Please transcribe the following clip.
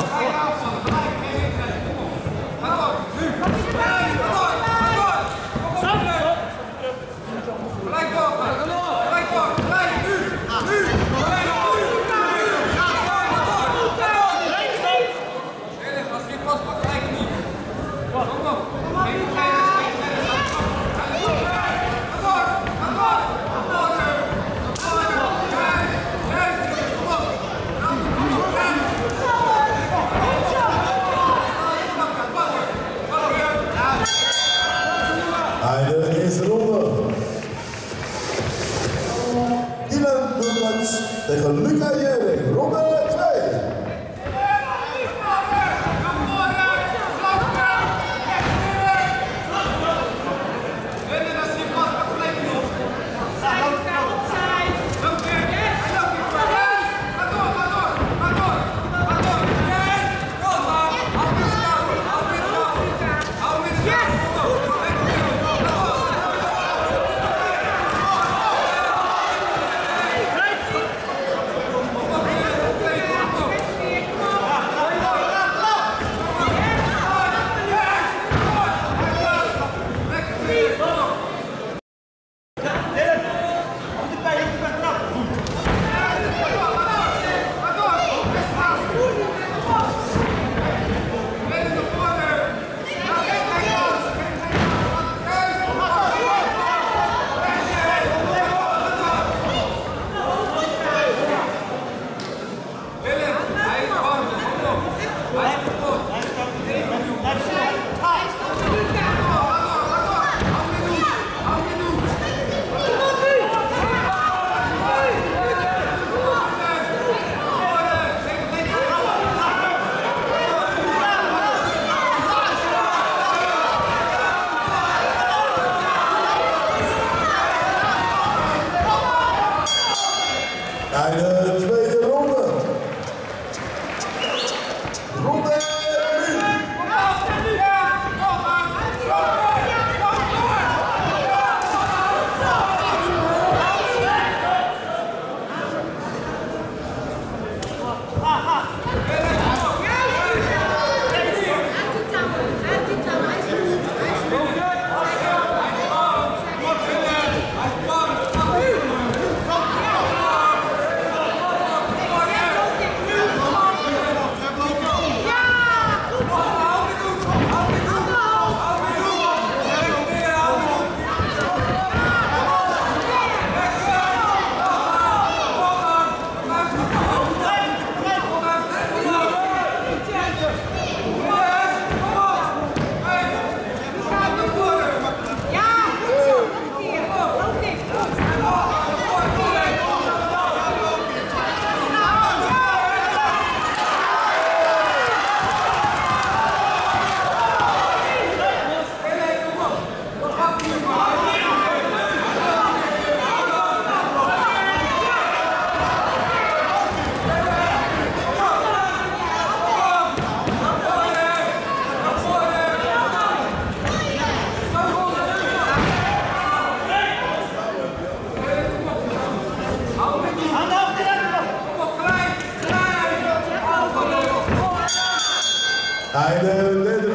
go. Kruis tegen Luca Jering. Robert! I know. I